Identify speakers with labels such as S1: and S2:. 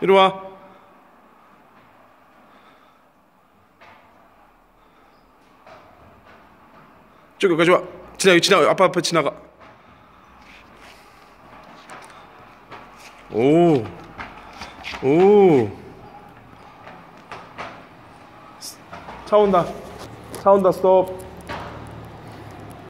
S1: 이리 와. 저기까지 와. 지나가, 지나가. 아빠 앞에 지나가. 오. 오. 차 온다. 차 온다. 스톱.